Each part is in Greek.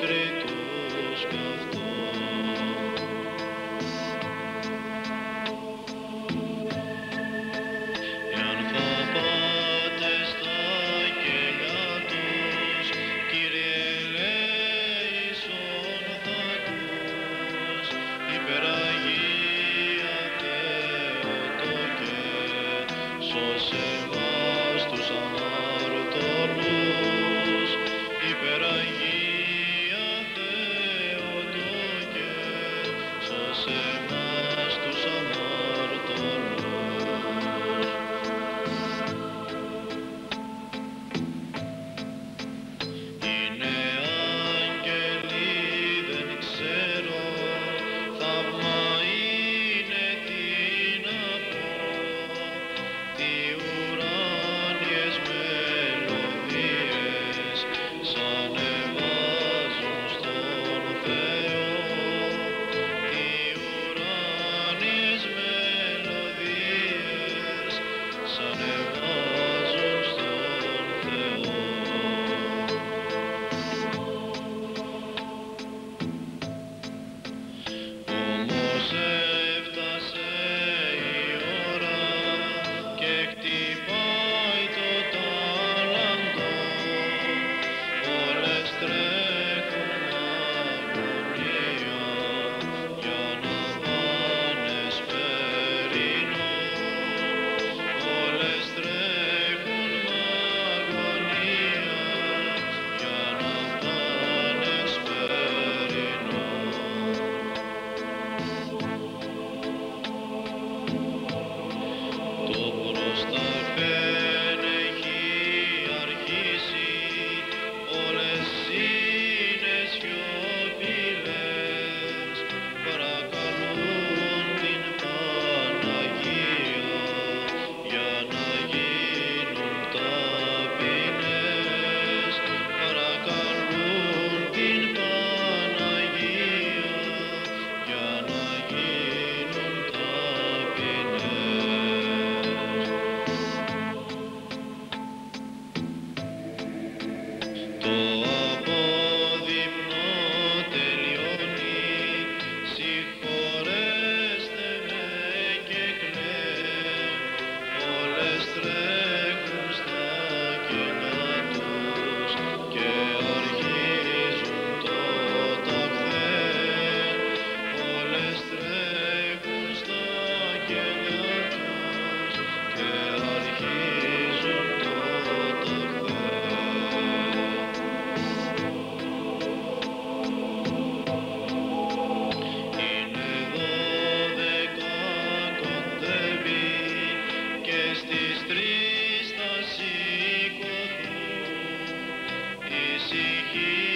Madrid. Messiah.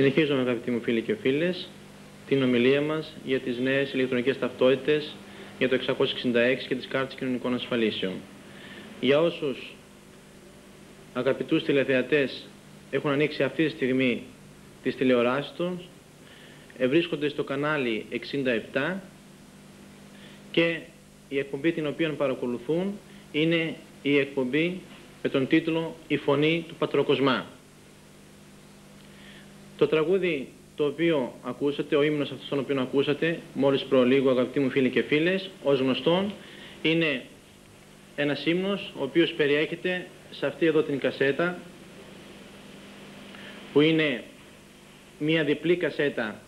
Συνεχίζουμε αγαπητοί μου φίλοι και φίλες την ομιλία μας για τις νέες ηλεκτρονικές ταυτότητες για το 666 και τις κάρτες κοινωνικών ασφαλίσεων. Για όσους αγαπητούς τηλεθεατές έχουν ανοίξει αυτή τη στιγμή τις τηλεοράσεις τους, βρίσκονται στο κανάλι 67 και η εκπομπή την οποία παρακολουθούν είναι η εκπομπή με τον τίτλο «Η Φωνή του Πατροκοσμά». Το τραγούδι το οποίο ακούσατε, ο ύμνος αυτός τον οποίο ακούσατε, μόλις προλίγο αγαπητοί μου φίλοι και φίλες, ως γνωστόν, είναι ένας ύμνος ο οποίος περιέχεται σε αυτή εδώ την κασέτα, που είναι μία διπλή κασέτα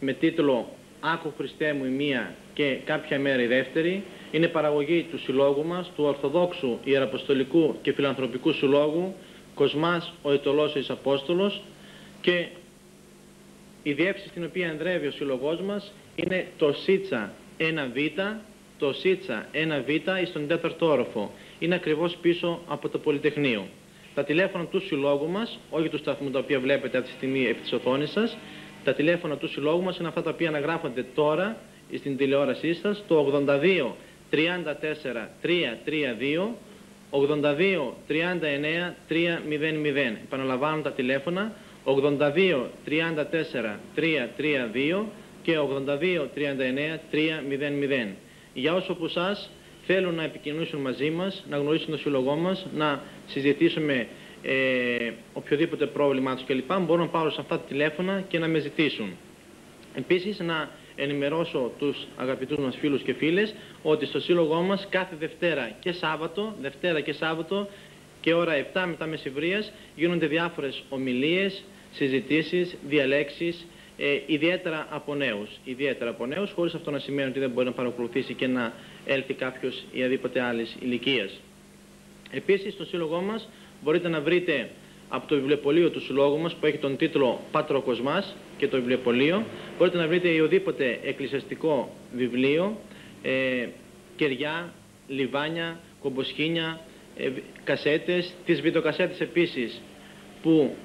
με τίτλο «Άκου Χριστέ μου η μία και κάποια μέρα η δεύτερη». Είναι παραγωγή του συλλόγου μας, του Ορθοδόξου Ιεραποστολικού και Φιλανθρωπικού Συλλόγου, Κοσμάς ο Ετωλός Απόστολος και η διεύθυνση στην οποία ενδρεύει ο σύλλογός μας είναι το ΣΥΤΣΑ 1Β, το ΣΥΤΣΑ 1Β στον τέταρτο όροφο. Είναι ακριβώς πίσω από το Πολυτεχνείο. Τα τηλέφωνα του συλλόγου μας, όχι του σταθμού τα οποία βλέπετε αυτή τη στιγμή επί της οθόνης σας, τα τηλέφωνα του συλλόγου μας είναι αυτά τα οποία αναγράφονται τώρα στην τηλεόρασή σας, το 82 34 332 82 39 300. Επαναλαμβάνω τα τηλέφωνα 82 34 332 και 82 39 300. Για όσο από εσά θέλουν να επικοινωνήσουν μαζί μας, να γνωρίσουν το σύλλογό μας, να συζητήσουμε ε, οποιοδήποτε πρόβλημά τους κλπ. Μπορούν να πάρουν σε αυτά τα τηλέφωνα και να με ζητήσουν. Επίσης να ενημερώσω τους αγαπητούς μας φίλους και φίλες ότι στο σύλλογό μας κάθε Δευτέρα και Σάββατο, Δευτέρα και Σάββατο και ώρα 7 μετά μεσημβρίας γίνονται διάφορες ομιλίες, συζητήσεις, διαλέξεις, ε, ιδιαίτερα από νέους. Ιδιαίτερα από νέους, χωρίς αυτό να σημαίνει ότι δεν μπορεί να παρακολουθήσει και να έλθει κάποιος ή αδίποτε άλλης ηλικίας. Επίσης, στο σύλλογό μας μπορείτε να βρείτε από το βιβλιοπωλείο του συλλόγου μας που έχει τον τίτλο Πατροκοσμάς και το βιβλιοπωλείο μπορείτε να βρείτε οδήποτε εκκλησιαστικό βιβλίο, ε, κεριά, λιβάνια, κομποσχήνια, ε, κασέτες, τις βιντεοκασέτες επίσης που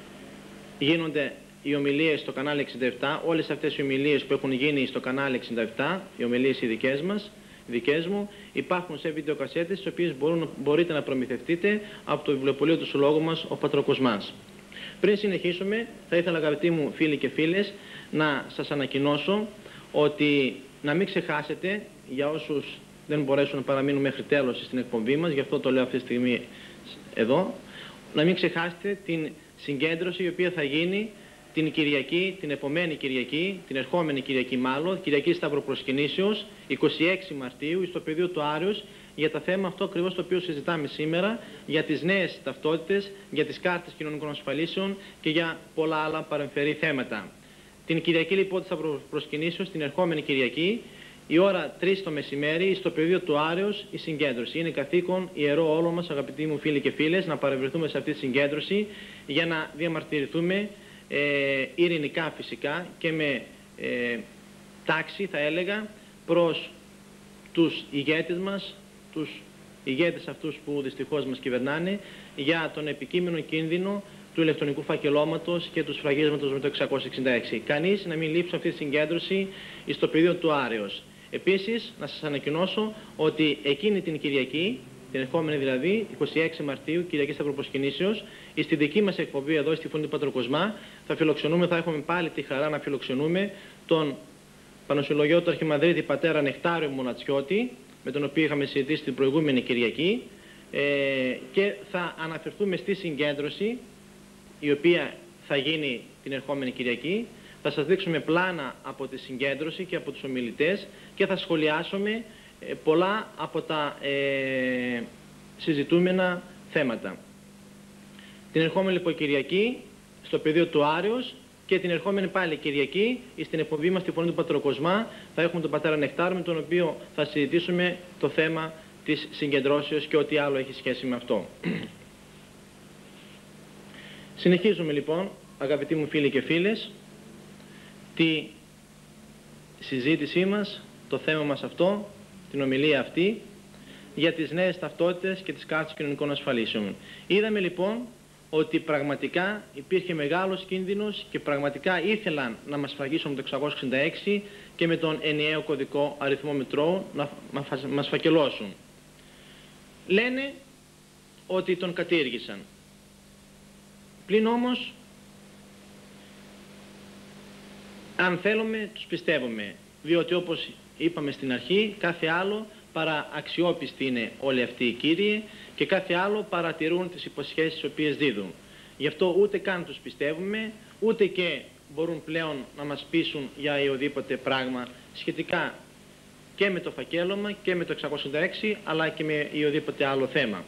γίνονται οι ομιλίες στο κανάλι 67, όλες αυτές οι ομιλίες που έχουν γίνει στο κανάλι 67, οι ομιλίες οι δικές μας, δικές μου, υπάρχουν σε βιντεοκασέτες, τις οποίες μπορούν, μπορείτε να προμηθευτείτε από το βιβλιοπωλείο του συλλόγου μας, ο Πατροκοσμάς. Πριν συνεχίσουμε, θα ήθελα αγαπητοί μου φίλοι και φίλες, να σας ανακοινώσω ότι να μην ξεχάσετε, για όσους δεν μπορέσουν να παραμείνουν μέχρι τέλος στην εκπομπή μας, γι' αυτό το λέω αυτή τη στιγμή εδώ, να μην ξεχάσετε την συγκέντρωση η οποία θα γίνει την Κυριακή, την επομένη Κυριακή, την ερχόμενη Κυριακή μάλλον, Κυριακή Σταυροπροσκυνήσεως, 26 Μαρτίου, στο πεδίο του Άριος, για το θέμα αυτό ακριβώς το οποίο συζητάμε σήμερα, για τις νέες ταυτότητες, για τις κάρτες κοινωνικών ασφαλίσεων και για πολλά άλλα παρεμφερή θέματα. Την Κυριακή λοιπόν της Σταυροπροσκυνήσεως, την ερχόμενη Κυριακή, η ώρα 3 το μεσημέρι, στο πεδίο του Άρεως, η συγκέντρωση. Είναι καθήκον ιερό όλο μας, αγαπητοί μου φίλοι και φίλες, να παρευρεθούμε σε αυτή τη συγκέντρωση για να διαμαρτυρηθούμε ε, ειρηνικά φυσικά και με ε, τάξη θα έλεγα προς τους ηγέτες μας, τους ηγέτες αυτούς που δυστυχώς μας κυβερνάνε για τον επικείμενο κίνδυνο του ηλεκτρονικού φακελώματος και του σφραγίσματος με το 666. Κανείς να μην λείψει αυτή τη συγκέντρωση στο πεδίο του Άρεος. Επίσης, να σας ανακοινώσω ότι εκείνη την Κυριακή, την ερχόμενη δηλαδή, 26 Μαρτίου, Κυριακή Σταυροπροσκυνήσεως, στη δική μας εκπομπή εδώ στη Φωνή του Πατροκοσμά, θα φιλοξενούμε, θα έχουμε πάλι τη χαρά να φιλοξενούμε τον Πανοσυλλογιό του Αρχιμανδρίτη Πατέρα Νεκτάριο Μονατσιώτη, με τον οποίο είχαμε συζητήσει την προηγούμενη Κυριακή, ε, και θα αναφερθούμε στη συγκέντρωση, η οποία θα γίνει την ερχόμενη Κυριακή, θα σας δείξουμε πλάνα από τη συγκέντρωση και από τους ομιλητές και θα σχολιάσουμε ε, πολλά από τα ε, συζητούμενα θέματα. Την ερχόμενη λοιπόν Κυριακή στο πεδίο του Άριος και την ερχόμενη πάλι Κυριακή στην εκπομπή μας στη Φωνή του Πατροκοσμά θα έχουμε τον πατέρα Νεκτάρ με τον οποίο θα συζητήσουμε το θέμα της συγκεντρώσεως και ό,τι άλλο έχει σχέση με αυτό. Συνεχίζουμε λοιπόν αγαπητοί μου φίλοι και φίλες τη συζήτησή μας, το θέμα μας αυτό, την ομιλία αυτή, για τις νέες ταυτότητες και τις κάρτες κοινωνικών ασφαλίσεων. Είδαμε λοιπόν ότι πραγματικά υπήρχε μεγάλος κίνδυνος και πραγματικά ήθελαν να μας φαγίσουν με το 666 και με τον ενιαίο κωδικό αριθμό Μητρώου να μας φακελώσουν. Λένε ότι τον κατήργησαν. Πλην όμως, αν θέλουμε, τους πιστεύουμε. Διότι όπως είπαμε στην αρχή, κάθε άλλο παρά αξιόπιστοι είναι όλοι αυτοί οι κύριοι και κάθε άλλο παρατηρούν τις υποσχέσεις τις οποίες δίδουν. Γι' αυτό ούτε καν τους πιστεύουμε, ούτε και μπορούν πλέον να μας πείσουν για οποιοδήποτε πράγμα σχετικά και με το φακέλωμα και με το 606 αλλά και με οποιοδήποτε άλλο θέμα.